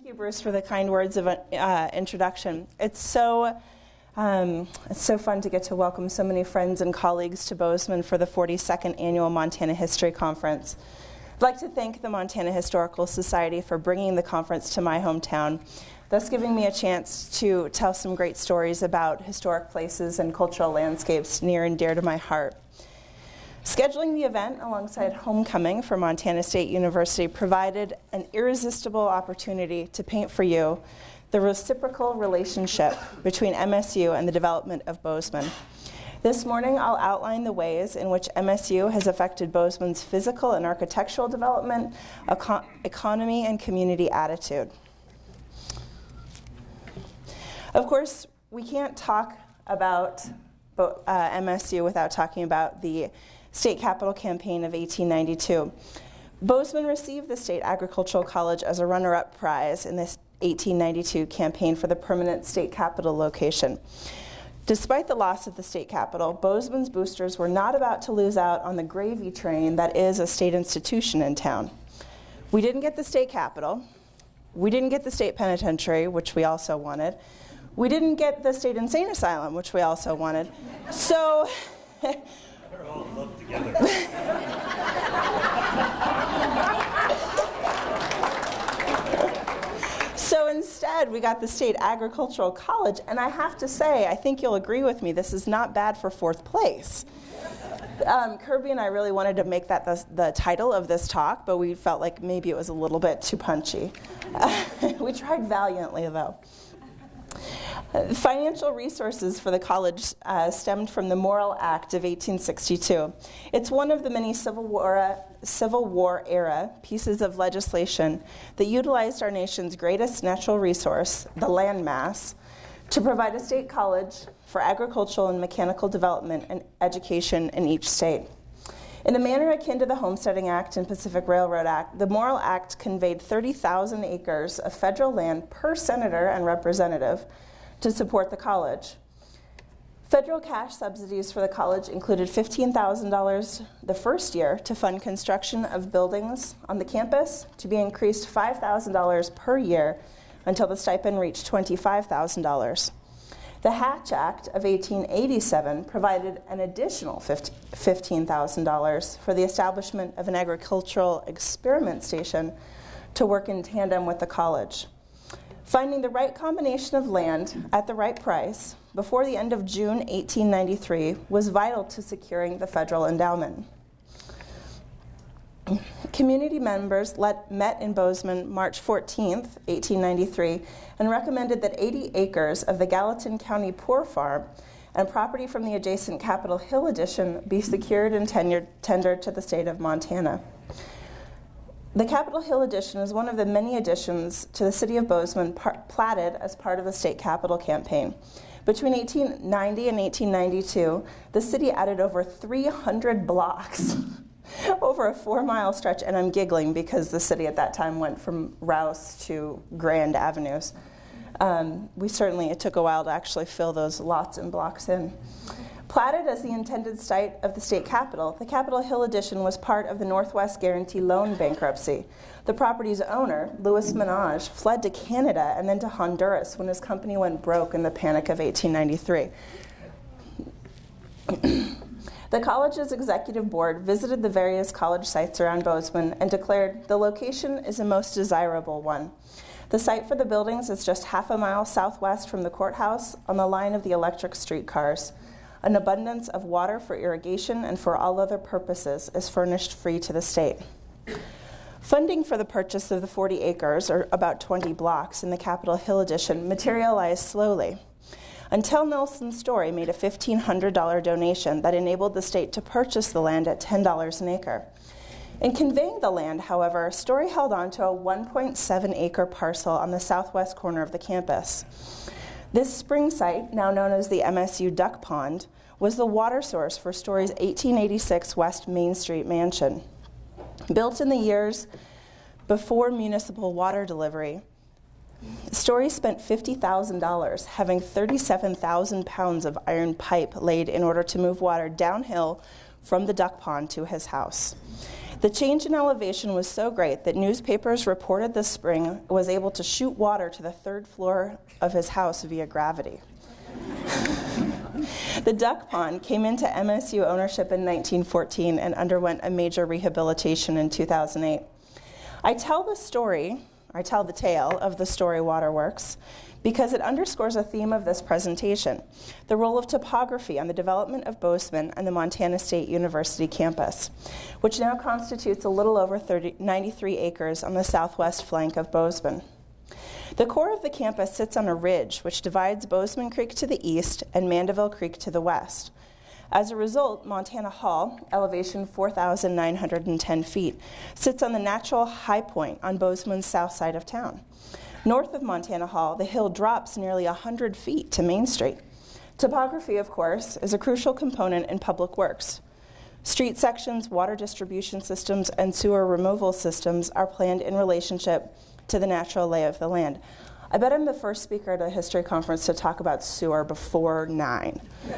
Thank you, Bruce, for the kind words of uh, introduction. It's so um, it's so fun to get to welcome so many friends and colleagues to Bozeman for the 42nd annual Montana History Conference. I'd like to thank the Montana Historical Society for bringing the conference to my hometown, thus giving me a chance to tell some great stories about historic places and cultural landscapes near and dear to my heart. Scheduling the event alongside homecoming for Montana State University provided an irresistible opportunity to paint for you the reciprocal relationship between MSU and the development of Bozeman. This morning, I'll outline the ways in which MSU has affected Bozeman's physical and architectural development, eco- economy, and community attitude. Of course, we can't talk about uh, MSU without talking about the state capital campaign of 1892. Bozeman received the State Agricultural College as a runner up prize in this 1892 campaign for the permanent state capital location. Despite the loss of the state capital, Bozeman's boosters were not about to lose out on the gravy train that is a state institution in town. We didn't get the state capital. We didn't get the state penitentiary, which we also wanted. We didn't get the state insane asylum, which we also wanted. So. All lumped together. So instead, we got the State Agricultural College, and I have to say, I think you'll agree with me, this is not bad for fourth place. Um, Kirby and I really wanted to make that the, the, title of this talk, but we felt like maybe it was a little bit too punchy. we tried valiantly, though. Financial resources for the college uh, stemmed from the Morrill Act of 1862. It's one of the many Civil War, Civil War era pieces of legislation that utilized our nation's greatest natural resource, the land mass, to provide a state college for agricultural and mechanical development and education in each state. In a manner akin to the Homesteading Act and Pacific Railroad Act, the Morrill Act conveyed 30,000 acres of federal land per senator and representative to support the college. Federal cash subsidies for the college included $15,000 the first year to fund construction of buildings on the campus, to be increased $5,000 per year until the stipend reached $25,000. The Hatch Act of 1887 provided an additional $15,000 for the establishment of an agricultural experiment station to work in tandem with the college. Finding the right combination of land at the right price before the end of June 1893 was vital to securing the federal endowment. Community members let, met in Bozeman March 14, 1893, and recommended that 80 acres of the Gallatin County Poor Farm and property from the adjacent Capitol Hill addition be secured and tenured, tendered to the state of Montana. The Capitol Hill addition is one of the many additions to the city of Bozeman par- platted as part of the state capital campaign. Between 1890 and 1892, the city added over 300 blocks over a four mile stretch, and I'm giggling because the city at that time went from Rouse to Grand Avenues. Um, we certainly, it took a while to actually fill those lots and blocks in. Platted as the intended site of the state capital, the Capitol Hill addition was part of the Northwest Guarantee Loan bankruptcy. The property's owner, Louis Menage, fled to Canada and then to Honduras when his company went broke in the Panic of 1893. the college's executive board visited the various college sites around Bozeman and declared the location is a most desirable one. The site for the buildings is just half a mile southwest from the courthouse on the line of the electric streetcars. An abundance of water for irrigation and for all other purposes is furnished free to the state. Funding for the purchase of the 40 acres, or about 20 blocks, in the Capitol Hill addition materialized slowly until Nelson Story made a $1,500 donation that enabled the state to purchase the land at $10 an acre. In conveying the land, however, Story held on to a 1.7 acre parcel on the southwest corner of the campus. This spring site, now known as the MSU Duck Pond, was the water source for Story's 1886 West Main Street mansion. Built in the years before municipal water delivery, Story spent $50,000 having 37,000 pounds of iron pipe laid in order to move water downhill from the duck pond to his house. The change in elevation was so great that newspapers reported the spring was able to shoot water to the third floor of his house via gravity. the duck pond came into MSU ownership in 1914 and underwent a major rehabilitation in 2008. I tell the story, I tell the tale of the Story Waterworks because it underscores a theme of this presentation the role of topography on the development of Bozeman and the Montana State University campus, which now constitutes a little over 30, 93 acres on the southwest flank of Bozeman. The core of the campus sits on a ridge which divides Bozeman Creek to the east and Mandeville Creek to the west. As a result, Montana Hall, elevation 4,910 feet, sits on the natural high point on Bozeman's south side of town. North of Montana Hall, the hill drops nearly 100 feet to Main Street. Topography, of course, is a crucial component in public works. Street sections, water distribution systems, and sewer removal systems are planned in relationship to the natural lay of the land. I bet I'm the first speaker at a history conference to talk about sewer before nine.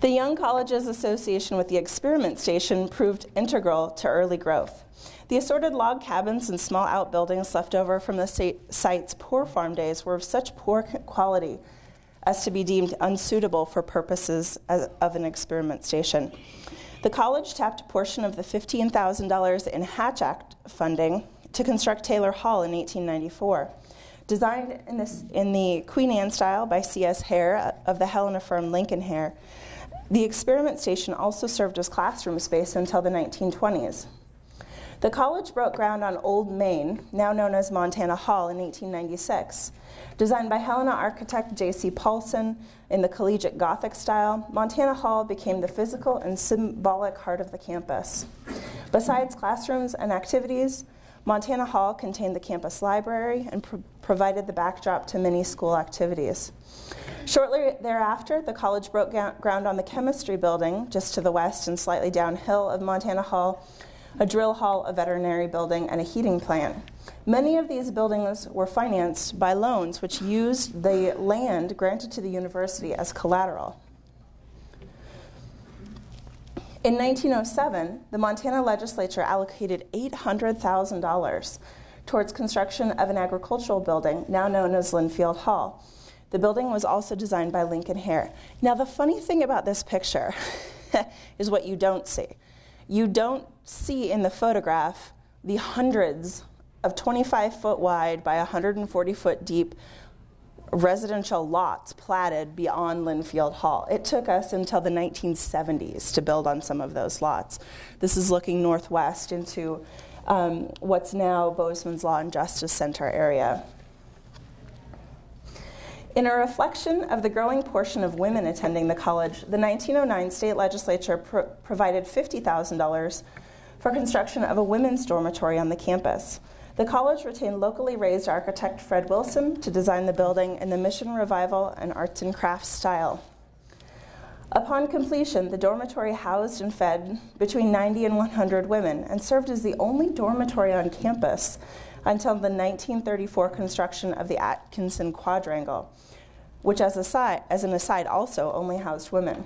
the Young Colleges Association with the Experiment Station proved integral to early growth. The assorted log cabins and small outbuildings left over from the site's poor farm days were of such poor quality as to be deemed unsuitable for purposes of an experiment station. The college tapped a portion of the $15,000 in Hatch Act funding to construct Taylor Hall in 1894. Designed in, this, in the Queen Anne style by C.S. Haire of the Helena firm Link and Haire, the experiment station also served as classroom space until the 1920s. The college broke ground on Old Main, now known as Montana Hall, in 1896. Designed by Helena architect J.C. Paulsen in the collegiate Gothic style, Montana Hall became the physical and symbolic heart of the campus. Besides classrooms and activities, Montana Hall contained the campus library and pro- provided the backdrop to many school activities. Shortly thereafter, the college broke ga- ground on the chemistry building just to the west and slightly downhill of Montana Hall a drill hall, a veterinary building, and a heating plant. Many of these buildings were financed by loans which used the land granted to the university as collateral. In 1907, the Montana legislature allocated $800,000 towards construction of an agricultural building, now known as Linfield Hall. The building was also designed by Link and Haire. Now, the funny thing about this picture is what you don't see you don't see in the photograph the hundreds of 25 foot wide by 140 foot deep residential lots platted beyond Linfield Hall. It took us until the 1970s to build on some of those lots. This is looking northwest into um, what's now Bozeman's Law and Justice Center area. In a reflection of the growing portion of women attending the college, the 1909 state legislature pro- provided $50,000 for construction of a women's dormitory on the campus. The college retained locally raised architect Fred Willson to design the building in the Mission Revival and Arts and Crafts style. Upon completion, the dormitory housed and fed between 90 and 100 women and served as the only dormitory on campus until the 1934 construction of the Atkinson Quadrangle, which, as, aside, as an aside, also only housed women.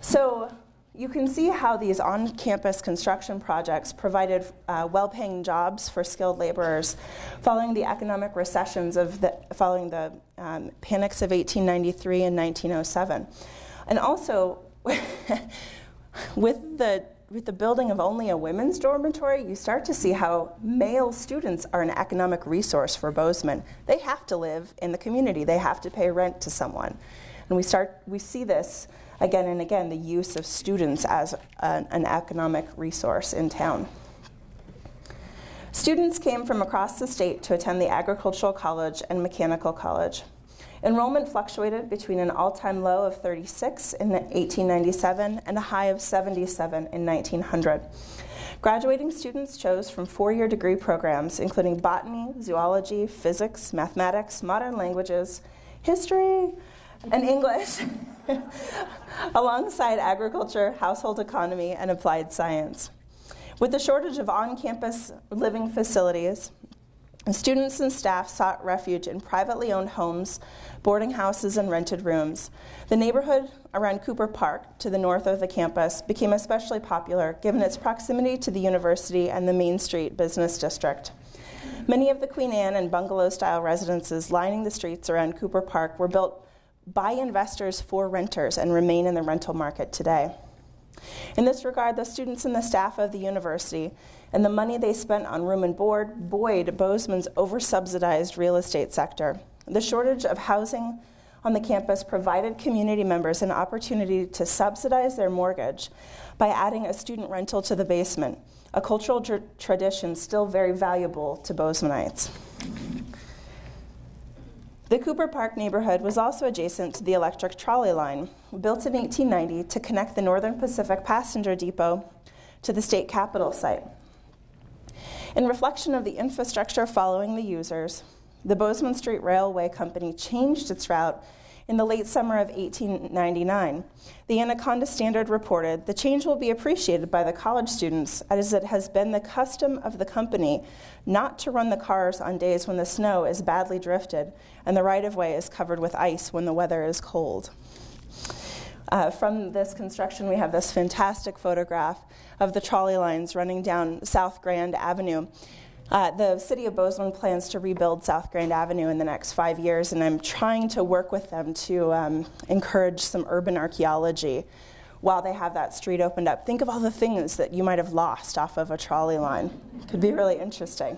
So you can see how these on campus construction projects provided uh, well paying jobs for skilled laborers following the economic recessions of the, following the um, panics of 1893 and 1907. And also, with the with the building of only a women's dormitory, you start to see how male students are an economic resource for Bozeman. They have to live in the community, they have to pay rent to someone. And we start we see this again and again the use of students as an, an economic resource in town. Students came from across the state to attend the agricultural college and mechanical college. Enrollment fluctuated between an all time low of 36 in 1897 and a high of 77 in 1900. Graduating students chose from four year degree programs, including botany, zoology, physics, mathematics, modern languages, history, and English, alongside agriculture, household economy, and applied science. With the shortage of on campus living facilities, Students and staff sought refuge in privately owned homes, boarding houses, and rented rooms. The neighborhood around Cooper Park, to the north of the campus, became especially popular given its proximity to the university and the Main Street business district. Many of the Queen Anne and bungalow style residences lining the streets around Cooper Park were built by investors for renters and remain in the rental market today. In this regard, the students and the staff of the university and the money they spent on room and board buoyed Bozeman's oversubsidized real estate sector. The shortage of housing on the campus provided community members an opportunity to subsidize their mortgage by adding a student rental to the basement, a cultural tr- tradition still very valuable to Bozemanites. The Cooper Park neighborhood was also adjacent to the electric trolley line, built in 1890 to connect the Northern Pacific Passenger Depot to the state capitol site. In reflection of the infrastructure following the users, the Bozeman Street Railway Company changed its route in the late summer of 1899. The Anaconda Standard reported the change will be appreciated by the college students as it has been the custom of the company not to run the cars on days when the snow is badly drifted and the right of way is covered with ice when the weather is cold. Uh, from this construction, we have this fantastic photograph of the trolley lines running down South Grand Avenue. Uh, the city of Bozeman plans to rebuild South Grand Avenue in the next five years, and I'm trying to work with them to um, encourage some urban archaeology while they have that street opened up. Think of all the things that you might have lost off of a trolley line. Could be really interesting.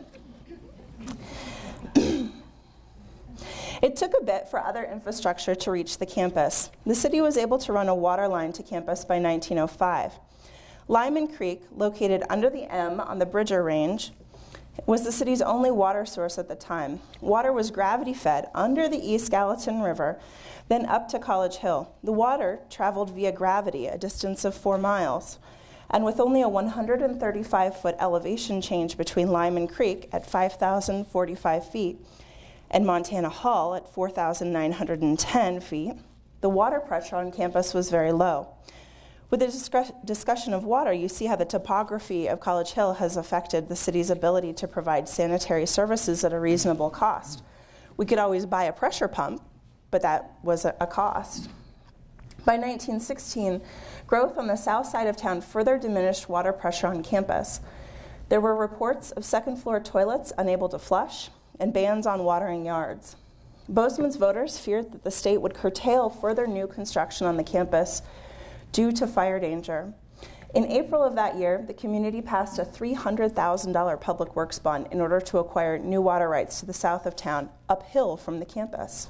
It took a bit for other infrastructure to reach the campus. The city was able to run a water line to campus by 1905. Lyman Creek, located under the M on the Bridger Range, was the city's only water source at the time. Water was gravity fed under the East Gallatin River, then up to College Hill. The water traveled via gravity a distance of four miles. And with only a 135 foot elevation change between Lyman Creek at 5,045 feet and Montana Hall at 4,910 feet, the water pressure on campus was very low. With the discussion of water, you see how the topography of College Hill has affected the city's ability to provide sanitary services at a reasonable cost. We could always buy a pressure pump, but that was a, cost. By 1916, growth on the south side of town further diminished water pressure on campus. There were reports of second floor toilets unable to flush and bans on watering yards. Bozeman's voters feared that the state would curtail further new construction on the campus due to fire danger. In April of that year, the community passed a $300,000 public works bond in order to acquire new water rights to the south of town, uphill from the campus.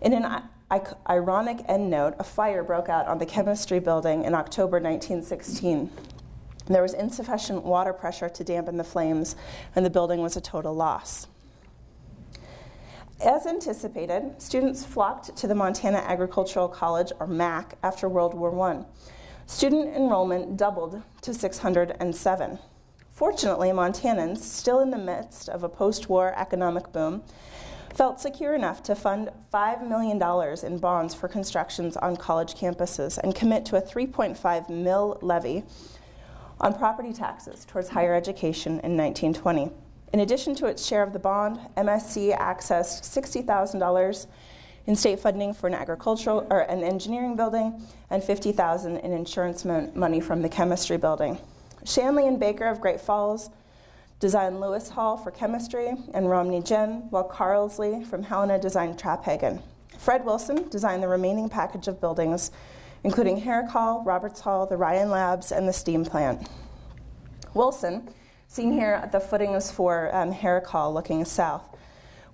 In an ironic endnote, a fire broke out on the chemistry building in October 1916. There was insufficient water pressure to dampen the flames, and the building was a total loss. As anticipated, students flocked to the Montana Agricultural College, or MAC, after World War I. Student enrollment doubled to 607. Fortunately, Montanans, still in the midst of a post war economic boom, felt secure enough to fund $5 million in bonds for constructions on college campuses and commit to a 3.5 mill levy on property taxes towards higher education in 1920. In addition to its share of the bond, MSC accessed $60,000 in state funding for an agricultural or an engineering building and 50,000 in insurance money from the chemistry building. Shanley and Baker of Great Falls designed Lewis Hall for chemistry and Romney Gym, while Carsley from Helena designed Traphagen. Fred Willson designed the remaining package of buildings, including Herrick Hall, Roberts Hall, the Ryan Labs, and the steam plant. Willson seen here at the footings for um, Herrick Hall looking south,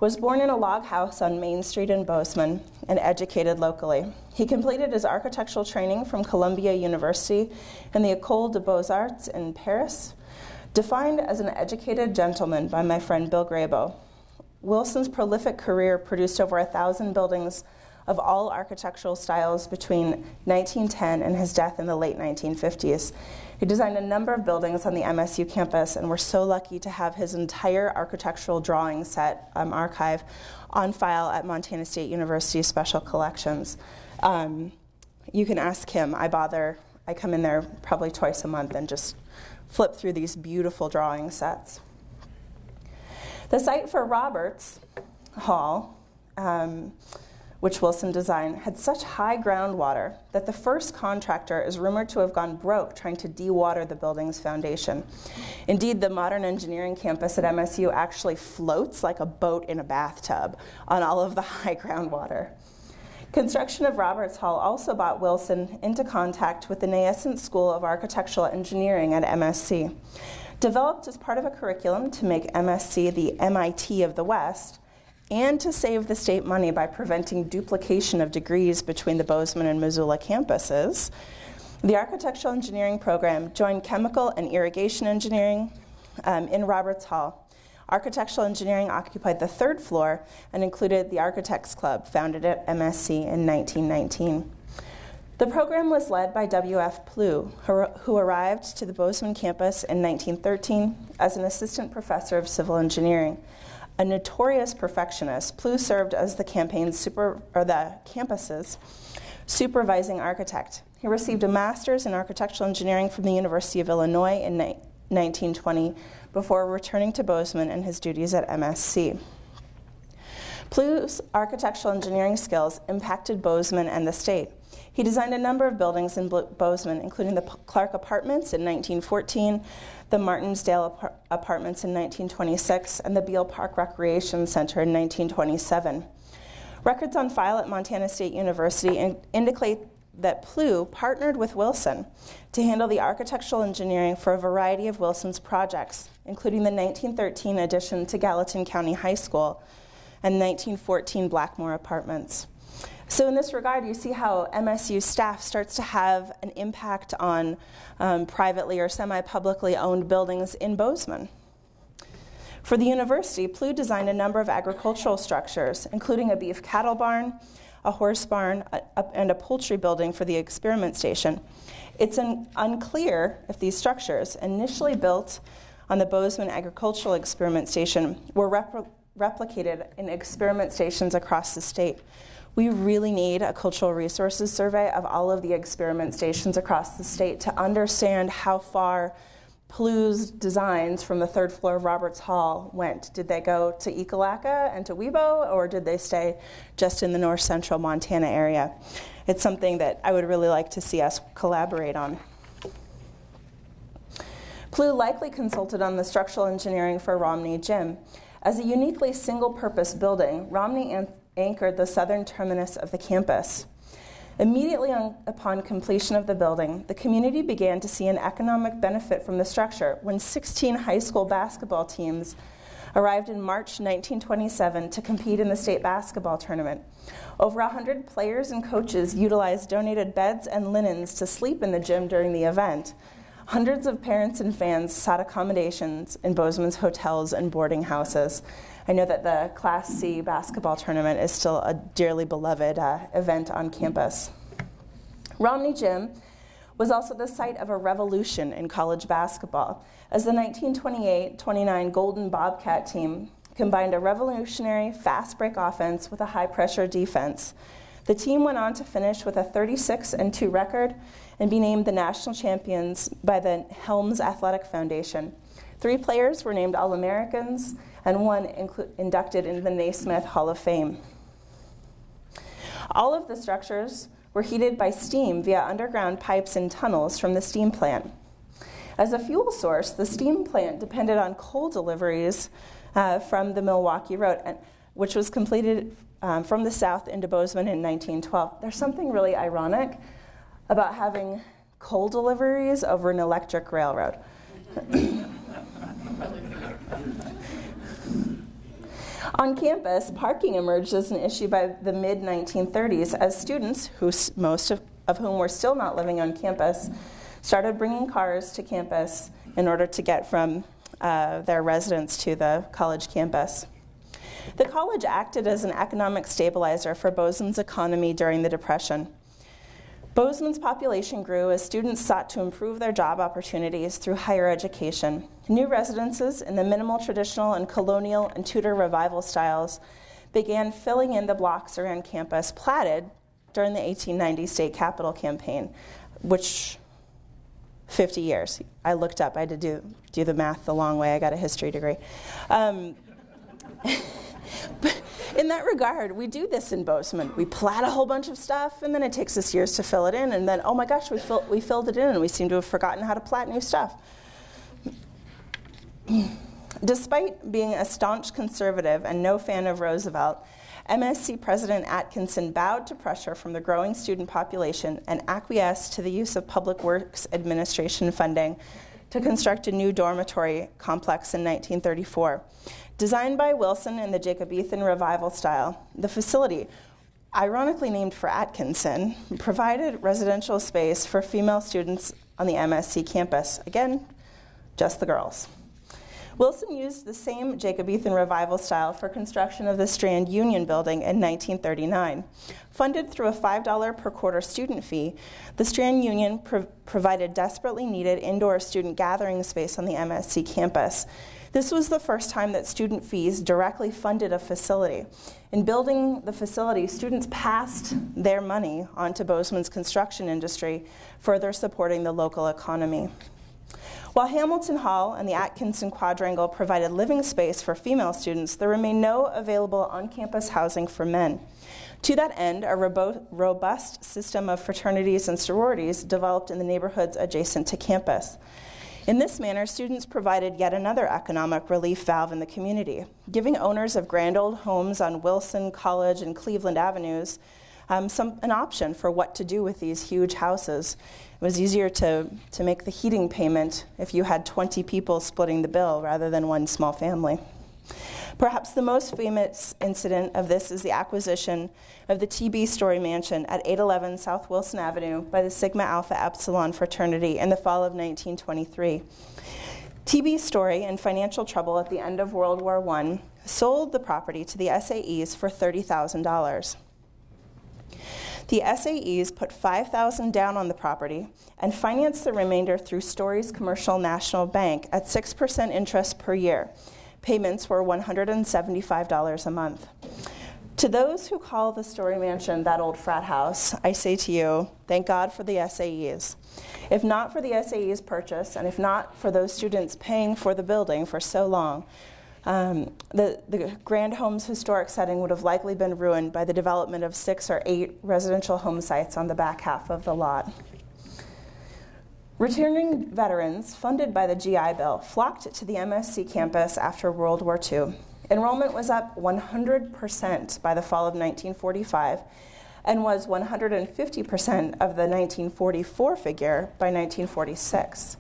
was born in a log house on Main Street in Bozeman and educated locally. He completed his architectural training from Columbia University and the École des Beaux-Arts in Paris, defined as an educated gentleman by my friend Bill Grabo. Willson's prolific career produced over a thousand buildings of all architectural styles between 1910 and his death in the late 1950s. He designed a number of buildings on the MSU campus, and we're so lucky to have his entire architectural drawing set um, archive on file at Montana State University Special Collections. Um, you can ask him. I bother, I come in there probably twice a month and just flip through these beautiful drawing sets. The site for Roberts Hall, um, which Willson designed, had such high groundwater that the first contractor is rumored to have gone broke trying to dewater the building's foundation. Indeed, the modern engineering campus at MSU actually floats like a boat in a bathtub on all of the high groundwater. Construction of Roberts Hall also brought Willson into contact with the Nascent School of Architectural Engineering at MSC. Developed as part of a curriculum to make MSC the MIT of the West, and to save the state money by preventing duplication of degrees between the Bozeman and Missoula campuses, the architectural engineering program joined chemical and irrigation engineering um, in Roberts Hall. Architectural engineering occupied the third floor and included the Architects Club, founded at MSC in 1919. The program was led by W.F. Plew, who arrived to the Bozeman campus in 1913 as an assistant professor of civil engineering. A notorious perfectionist, Plew served as the campaign's super, or the campus's supervising architect. He received a master's in architectural engineering from the University of Illinois in 1920 before returning to Bozeman and his duties at MSC. Plew's architectural engineering skills impacted Bozeman and the state. He designed a number of buildings in Bozeman, including the Clark Apartments in 1914, the Martinsdale Apartments in 1926, and the Beal Park Recreation Center in 1927. Records on file at Montana State University in- indicate that Plew partnered with Willson to handle the architectural engineering for a variety of Willson's projects, including the 1913 addition to Gallatin County High School and 1914 Blackmore Apartments. So, in this regard, you see how MSU staff starts to have an impact on um, privately or semi publicly owned buildings in Bozeman. For the university, Plew designed a number of agricultural structures, including a beef cattle barn, a horse barn, a, a, and a poultry building for the experiment station. It's an, unclear if these structures, initially built on the Bozeman Agricultural Experiment Station, were repl- replicated in experiment stations across the state we really need a cultural resources survey of all of the experiment stations across the state to understand how far Plew's designs from the third floor of Roberts Hall went. Did they go to Ekalaka and to Wibaux, or did they stay just in the north central Montana area? It's something that I would really like to see us collaborate on. Plew likely consulted on the structural engineering for Romney Gym. As a uniquely single purpose building, Romney anchored the southern terminus of the campus. Immediately on, upon completion of the building, the community began to see an economic benefit from the structure when 16 high school basketball teams arrived in March 1927 to compete in the state basketball tournament. Over 100 players and coaches utilized donated beds and linens to sleep in the gym during the event. Hundreds of parents and fans sought accommodations in Bozeman's hotels and boarding houses. I know that the Class C basketball tournament is still a dearly beloved uh, event on campus. Romney Gym was also the site of a revolution in college basketball, as the 1928 29 Golden Bobcat team combined a revolutionary fast break offense with a high pressure defense. The team went on to finish with a 36 and 2 record and be named the national champions by the Helms Athletic Foundation. Three players were named All Americans, and one inclu- inducted into the Naismith Hall of Fame. All of the structures were heated by steam via underground pipes and tunnels from the steam plant. As a fuel source, the steam plant depended on coal deliveries uh, from the Milwaukee Road, which was completed um, from the south into Bozeman in 1912. There's something really ironic about having coal deliveries over an electric railroad. On campus, parking emerged as an issue by the mid 1930s as students, who, most of, of whom were still not living on campus, started bringing cars to campus in order to get from uh, their residence to the college campus. The college acted as an economic stabilizer for Bozeman's economy during the Depression. Bozeman's population grew as students sought to improve their job opportunities through higher education. New residences in the minimal traditional and colonial and Tudor revival styles began filling in the blocks around campus platted during the 1890 state capitol campaign, which 50 years. I looked up, I had to do, do the math the long way, I got a history degree. Um, but in that regard, we do this in Bozeman. We plat a whole bunch of stuff, and then it takes us years to fill it in, and then, oh my gosh, we, fill, we filled it in, and we seem to have forgotten how to plat new stuff. Despite being a staunch conservative and no fan of Roosevelt, MSC President Atkinson bowed to pressure from the growing student population and acquiesced to the use of Public Works Administration funding to construct a new dormitory complex in 1934. Designed by Willson in the Jacobean Revival style, the facility, ironically named for Atkinson, provided residential space for female students on the MSC campus. Again, just the girls. Willson used the same Jacobean Revival style for construction of the Strand Union Building in 1939. Funded through a $5 per quarter student fee, the Strand Union pro- provided desperately needed indoor student gathering space on the MSC campus. This was the first time that student fees directly funded a facility. In building the facility, students passed their money onto Bozeman's construction industry, further supporting the local economy. While Hamilton Hall and the Atkinson Quadrangle provided living space for female students, there remained no available on campus housing for men. To that end, a robust system of fraternities and sororities developed in the neighborhoods adjacent to campus. In this manner, students provided yet another economic relief valve in the community, giving owners of grand old homes on Willson, College, and Cleveland Avenues um, some, an option for what to do with these huge houses. It was easier to, to make the heating payment if you had 20 people splitting the bill rather than one small family. Perhaps the most famous incident of this is the acquisition of the TB Story Mansion at 811 South Willson Avenue by the Sigma Alpha Epsilon fraternity in the fall of 1923. TB Story, in financial trouble at the end of World War I, sold the property to the SAEs for $30,000. The SAEs put 5000 down on the property and financed the remainder through Story's Commercial National Bank at 6% interest per year. Payments were $175 a month. To those who call the Story Mansion that old frat house, I say to you, thank God for the SAEs. If not for the SAEs purchase, and if not for those students paying for the building for so long, um, the, the Grand Homes historic setting would have likely been ruined by the development of six or eight residential home sites on the back half of the lot. Returning veterans, funded by the GI Bill, flocked to the MSC campus after World War II. Enrollment was up 100% by the fall of 1945 and was 150% of the 1944 figure by 1946.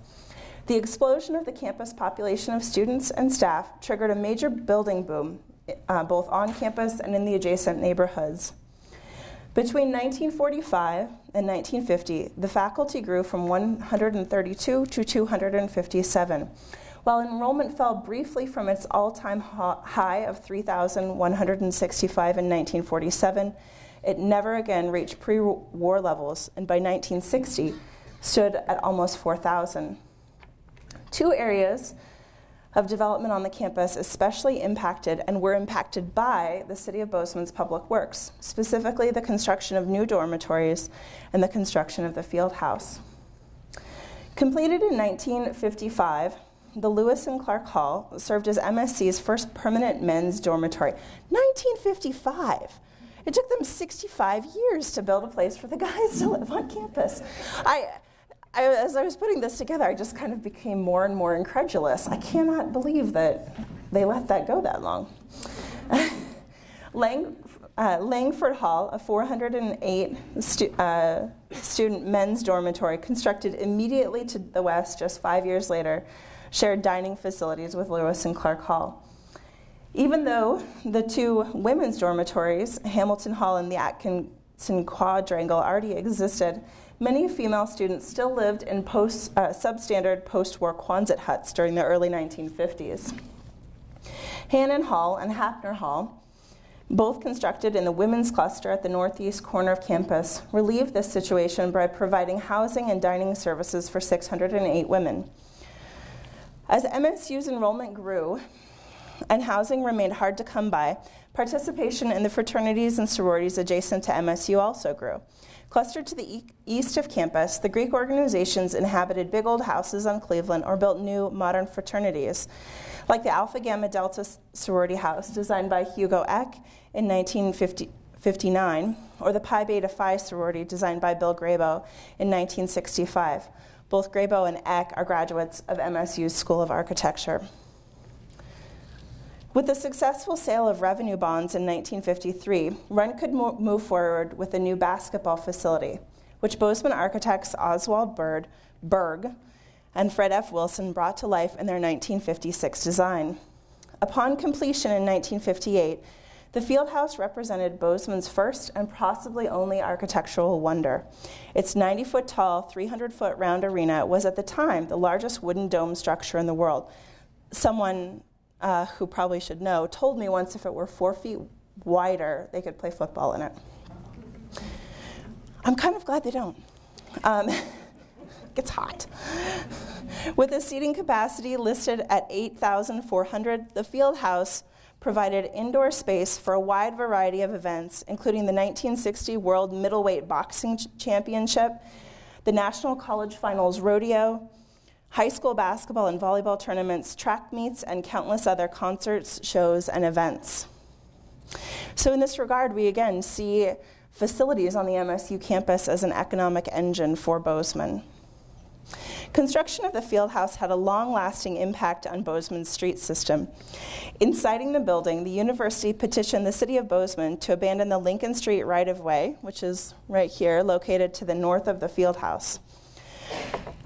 The explosion of the campus population of students and staff triggered a major building boom, uh, both on campus and in the adjacent neighborhoods. Between 1945 and 1950, the faculty grew from 132 to 257, while enrollment fell briefly from its all time high of 3,165 in 1947. It never again reached pre war levels, and by 1960 stood at almost 4,000 two areas of development on the campus especially impacted and were impacted by the City of Bozeman's public works, specifically the construction of new dormitories and the construction of the field house. Completed in 1955, the Lewis and Clark Hall served as MSC's first permanent men's dormitory. 1955. It took them 65 years to build a place for the guys to live on campus. I, I, as I was putting this together, I just kind of became more and more incredulous. I cannot believe that they let that go that long. Lang, uh, Langford Hall, a 408 stu- uh, student men's dormitory constructed immediately to the west just five years later, shared dining facilities with Lewis and Clark Hall. Even though the two women's dormitories, Hamilton Hall and the Atkinson Quadrangle, already existed, many female students still lived in post, uh, substandard post war Quonset huts during the early 1950s. Hannon Hall and Hapner Hall, both constructed in the women's cluster at the northeast corner of campus, relieved this situation by providing housing and dining services for 608 women. As MSU's enrollment grew and housing remained hard to come by, participation in the fraternities and sororities adjacent to MSU also grew. Clustered to the e- east of campus, the Greek organizations inhabited big old houses on Cleveland or built new modern fraternities, like the Alpha Gamma Delta sorority house designed by Hugo Eck in 1959, or the Pi Beta Phi sorority designed by Bill Grabo in 1965. Both Grabo and Eck are graduates of MSU's School of Architecture. With the successful sale of revenue bonds in 1953, Rent could mo- move forward with a new basketball facility, which Bozeman architects Oswald Bird, Berg and Fred F. Willson brought to life in their 1956 design. Upon completion in 1958, the field house represented Bozeman's first and possibly only architectural wonder. Its 90 foot tall, 300 foot round arena was at the time the largest wooden dome structure in the world. Someone uh, who probably should know, told me once if it were four feet wider, they could play football in it. I'm kind of glad they don't. Um, gets hot. With a seating capacity listed at 8,400, the field house provided indoor space for a wide variety of events, including the 1960 World Middleweight Boxing Championship, the National College Finals Rodeo, high school basketball and volleyball tournaments, track meets, and countless other concerts, shows, and events. So, in this regard, we again see facilities on the MSU campus as an economic engine for Bozeman. Construction of the field house had a long lasting impact on Bozeman's street system. In citing the building, the university petitioned the city of Bozeman to abandon the Lincoln Street right of way, which is right here, located to the north of the field house.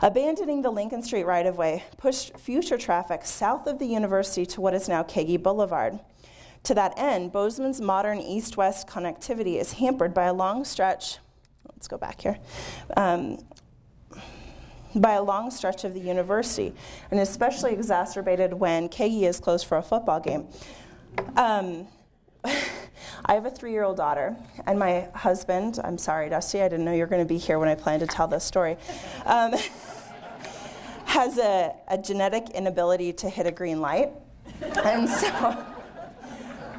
Abandoning the Lincoln Street right of way pushed future traffic south of the university to what is now Kagy Boulevard. To that end, Bozeman's modern east west connectivity is hampered by a long stretch. Let's go back here. Um, by a long stretch of the university, and especially exacerbated when Kagy is closed for a football game. Um, I have a three year old daughter, and my husband, I'm sorry, Dusty, I didn't know you were going to be here when I planned to tell this story, um, has a, a genetic inability to hit a green light. And so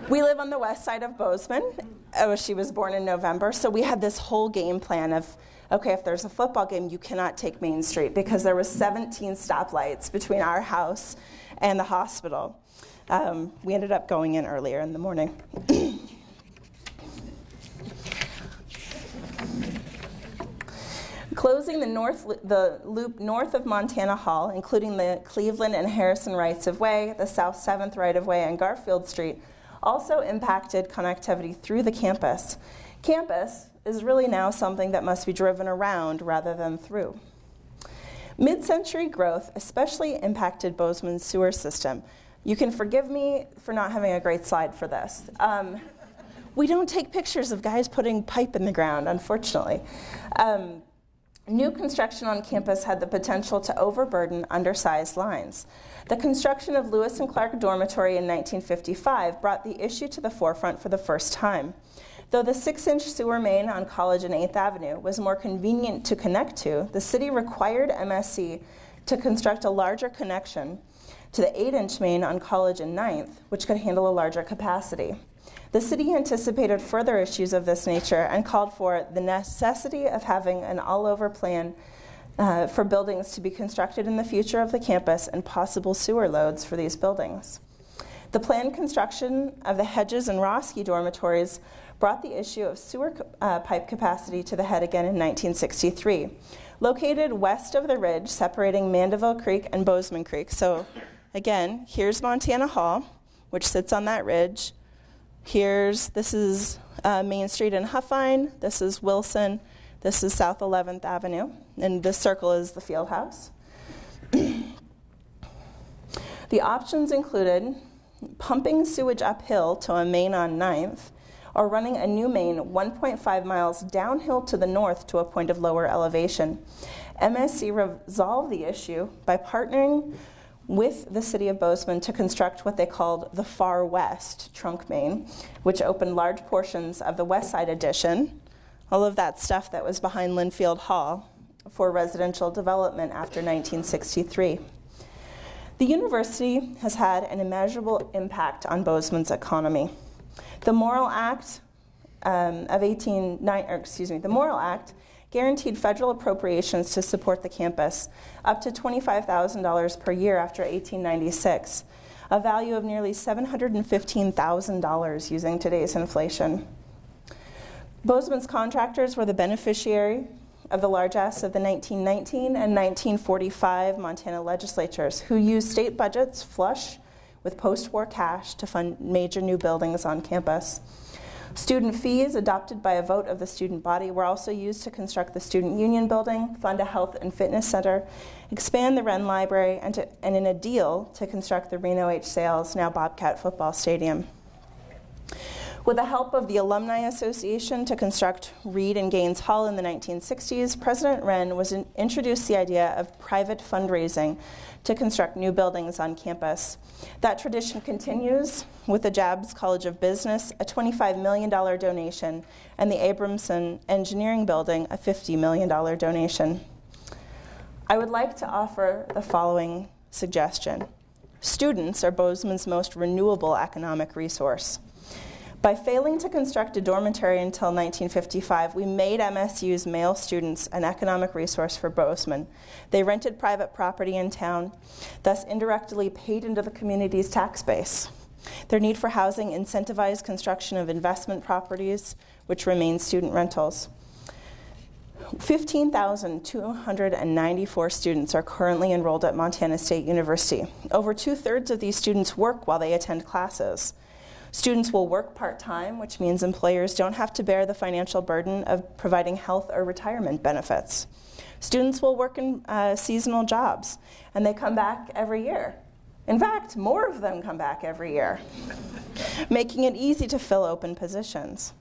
we live on the west side of Bozeman. Oh, she was born in November, so we had this whole game plan of okay, if there's a football game, you cannot take Main Street because there was 17 stoplights between our house and the hospital. Um, we ended up going in earlier in the morning. Closing the, north, the loop north of Montana Hall, including the Cleveland and Harrison rights of way, the South 7th right of way, and Garfield Street, also impacted connectivity through the campus. Campus is really now something that must be driven around rather than through. Mid century growth especially impacted Bozeman's sewer system. You can forgive me for not having a great slide for this. Um, we don't take pictures of guys putting pipe in the ground, unfortunately. Um, New construction on campus had the potential to overburden undersized lines. The construction of Lewis and Clark Dormitory in 1955 brought the issue to the forefront for the first time. Though the six inch sewer main on College and 8th Avenue was more convenient to connect to, the city required MSC to construct a larger connection to the 8 inch main on College and 9th, which could handle a larger capacity. The city anticipated further issues of this nature and called for the necessity of having an all over plan uh, for buildings to be constructed in the future of the campus and possible sewer loads for these buildings. The planned construction of the Hedges and Roskie dormitories brought the issue of sewer uh, pipe capacity to the head again in 1963. Located west of the ridge separating Mandeville Creek and Bozeman Creek. So, again, here's Montana Hall, which sits on that ridge. Here's, this is uh, Main Street in Huffine. This is Willson. This is South 11th Avenue. And this circle is the field house. the options included pumping sewage uphill to a main on 9th, or running a new main 1.5 miles downhill to the north to a point of lower elevation. MSC resolved the issue by partnering with the city of Bozeman to construct what they called the Far West trunk main, which opened large portions of the West Side addition, all of that stuff that was behind Linfield Hall, for residential development after 1963. The university has had an immeasurable impact on Bozeman's economy. The Morrill Act um, of 18, or excuse me, the Morrill Act guaranteed federal appropriations to support the campus, up to $25,000 per year after 1896, a value of nearly $715,000 using today's inflation. Bozeman's contractors were the beneficiary of the largesse of the 1919 and 1945 Montana legislatures, who used state budgets flush with post war cash to fund major new buildings on campus. Student fees adopted by a vote of the student body were also used to construct the Student Union Building, fund a health and fitness center, expand the Renne Library, and, to, and in a deal to construct the Reno H. Sales, now Bobcat Football Stadium. With the help of the Alumni Association to construct Reid and Gaines Hall in the 1960s, President Renne was in, introduced the idea of private fundraising to construct new buildings on campus. That tradition continues with the Jabs College of Business, a $25 million donation, and the Asbjornson Engineering Building, a $50 million donation. I would like to offer the following suggestion. Students are Bozeman's most renewable economic resource. By failing to construct a dormitory until 1955, we made MSU's male students an economic resource for Bozeman. They rented private property in town, thus indirectly paid into the community's tax base. Their need for housing incentivized construction of investment properties, which remain student rentals. 15,294 students are currently enrolled at Montana State University. Over two thirds of these students work while they attend classes. Students will work part time, which means employers don't have to bear the financial burden of providing health or retirement benefits. Students will work in uh, seasonal jobs, and they come back every year. In fact, more of them come back every year, making it easy to fill open positions.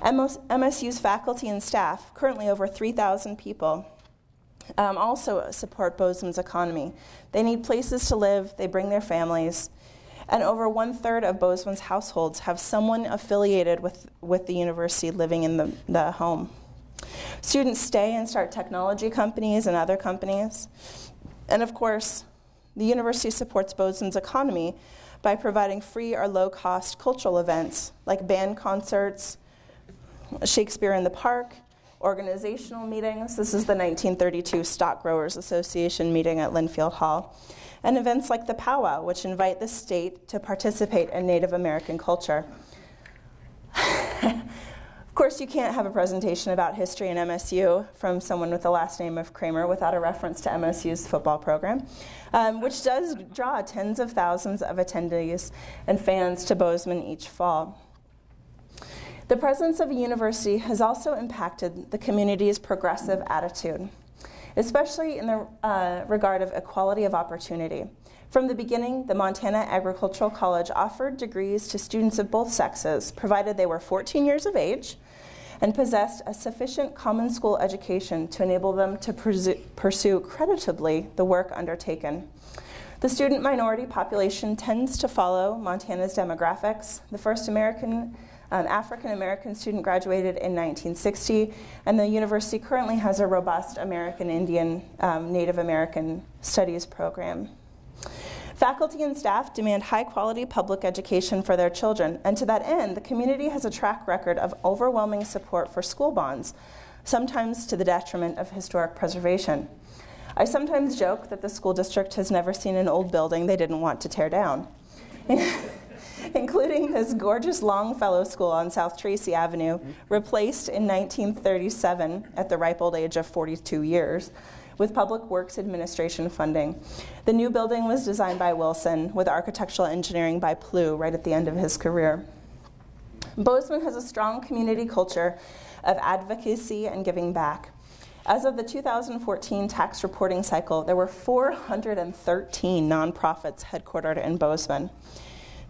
MSU's faculty and staff, currently over 3,000 people, um, also support Bozeman's economy. They need places to live, they bring their families, and over one third of Bozeman's households have someone affiliated with, with the university living in the, the home. Students stay and start technology companies and other companies. And of course, the university supports Bozeman's economy by providing free or low cost cultural events like band concerts, Shakespeare in the Park, organizational meetings. This is the 1932 Stock Growers Association meeting at Linfield Hall and events like the powwow, which invite the state to participate in Native American culture. of course, you can't have a presentation about history in MSU from someone with the last name of Kramer without a reference to MSU's football program, um, which does draw tens of thousands of attendees and fans to Bozeman each fall. The presence of a university has also impacted the community's progressive attitude especially in the uh, regard of equality of opportunity. From the beginning, the Montana Agricultural College offered degrees to students of both sexes, provided they were 14 years of age and possessed a sufficient common school education to enable them to pursue creditably the work undertaken. The student minority population tends to follow Montana's demographics. The first American um, African American student graduated in 1960, and the university currently has a robust American Indian um, Native American Studies program. Faculty and staff demand high quality public education for their children, and to that end, the community has a track record of overwhelming support for school bonds, sometimes to the detriment of historic preservation. I sometimes joke that the school district has never seen an old building they didn't want to tear down. including this gorgeous Longfellow School on South Tracy Avenue, replaced in 1937 at the ripe old age of 42 years with Public Works Administration funding. The new building was designed by Willson with architectural engineering by Plew right at the end of his career. Bozeman has a strong community culture of advocacy and giving back. As of the 2014 tax reporting cycle, there were 413 nonprofits headquartered in Bozeman.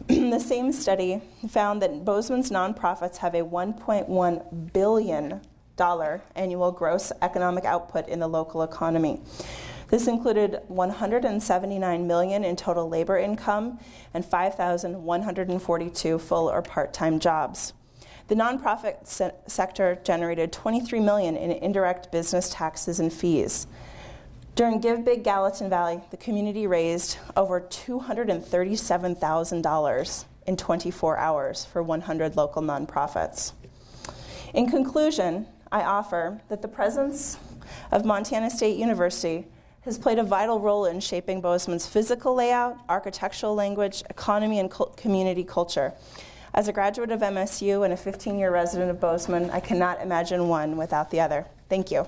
the same study found that Bozeman's nonprofits have a $1.1 billion annual gross economic output in the local economy. This included 179 million in total labor income and 5,142 full or part-time jobs. The nonprofit se- sector generated 23 million in indirect business taxes and fees. During Give Big Gallatin Valley, the community raised over $237,000 in 24 hours for 100 local nonprofits. In conclusion, I offer that the presence of Montana State University has played a vital role in shaping Bozeman's physical layout, architectural language, economy, and community culture. As a graduate of MSU and a 15 year resident of Bozeman, I cannot imagine one without the other. Thank you.